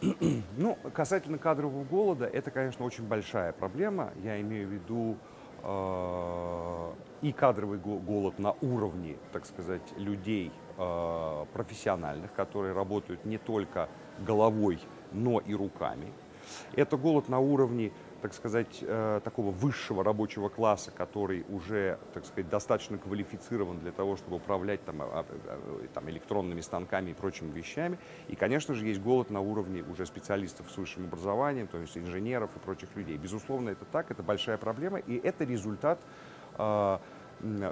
Ну, касательно кадрового голода, это, конечно, очень большая проблема. Я имею в виду э, и кадровый голод на уровне, так сказать, людей э, профессиональных, которые работают не только головой, но и руками. Это голод на уровне так сказать, э, такого высшего рабочего класса, который уже, так сказать, достаточно квалифицирован для того, чтобы управлять там, а, а, там, электронными станками и прочими вещами. И, конечно же, есть голод на уровне уже специалистов с высшим образованием, то есть инженеров и прочих людей. Безусловно, это так, это большая проблема, и это результат э,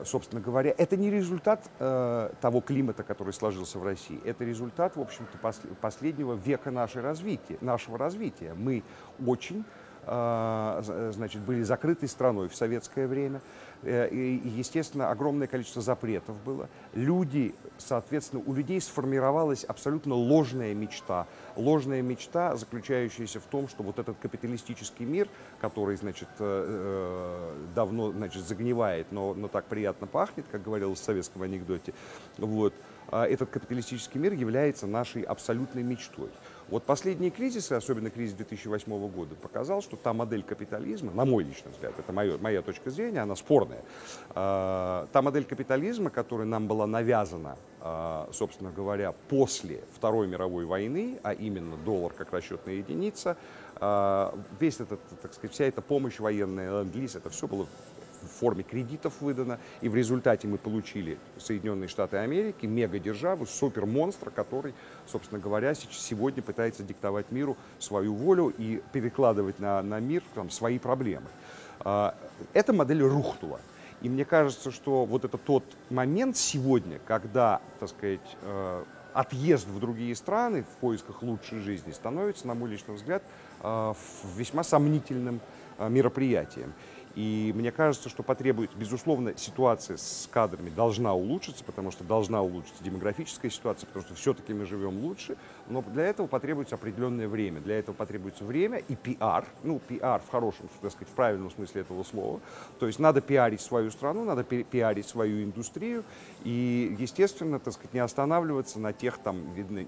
собственно говоря, это не результат э, того климата, который сложился в России. Это результат, в общем-то, пос последнего века нашей развития, нашего развития. Мы очень а, значит, были закрытой страной в советское время. Э, и, естественно, огромное количество запретов было. Люди, соответственно, у людей сформировалась абсолютно ложная мечта. Ложная мечта, заключающаяся в том, что вот этот капиталистический мир, который, значит, э, э, давно, значит, загнивает, но, но так приятно пахнет, как говорилось в советском анекдоте, вот, а этот капиталистический мир является нашей абсолютной мечтой. Вот последние кризисы, особенно кризис 2008 года, показал, что та модель капитализма, на мой личный взгляд, это моя, моя точка зрения, она спорная, э, та модель капитализма, которая нам была навязана, э, собственно говоря, после Второй мировой войны, а именно доллар как расчетная единица, э, весь этот, так сказать, вся эта помощь военная, ленд это все было в форме кредитов выдано, и в результате мы получили Соединенные Штаты Америки, мега-державу, супермонстра, который, собственно говоря, сегодня пытается диктовать миру свою волю и перекладывать на, на мир там, свои проблемы. А, эта модель рухнула. И мне кажется, что вот это тот момент сегодня, когда, так сказать, э, отъезд в другие страны в поисках лучшей жизни становится, на мой личный взгляд, э, весьма сомнительным э, мероприятием. И мне кажется, что потребуется, безусловно, ситуация с кадрами должна улучшиться, потому что должна улучшиться демографическая ситуация, потому что все-таки мы живем лучше, но для этого потребуется определенное время. Для этого потребуется время и пиар, ну, пиар в хорошем, так сказать, в правильном смысле этого слова. То есть надо пиарить свою страну, надо пиарить свою индустрию и, естественно, так сказать, не останавливаться на тех, там, видно,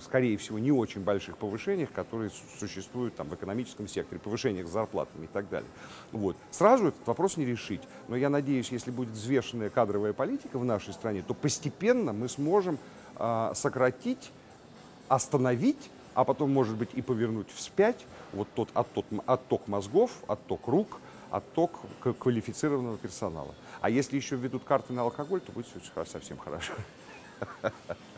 скорее всего, не очень больших повышениях, которые существуют там в экономическом секторе, повышениях зарплатами и так далее. Вот. Сразу этот вопрос не решить. Но я надеюсь, если будет взвешенная кадровая политика в нашей стране, то постепенно мы сможем э, сократить, остановить, а потом, может быть, и повернуть вспять вот тот отток, отток мозгов, отток рук, отток квалифицированного персонала. А если еще введут карты на алкоголь, то будет все совсем хорошо.